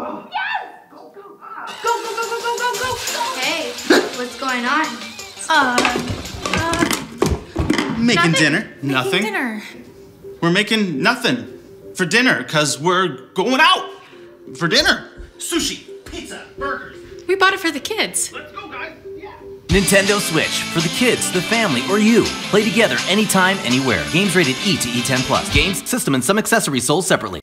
Go, go, go, go, go, go, go. Hey, what's going on? Uh, uh, Making Nothing. dinner. making Nothing. dinner. We're making nothing for dinner because we're going out for dinner. Sushi, pizza, burgers. We bought it for the kids. Let's go, guys. Yeah. Nintendo Switch for the kids, the family, or you. Play together anytime, anywhere. Games rated E to E10 plus. Games, system, and some accessories sold separately.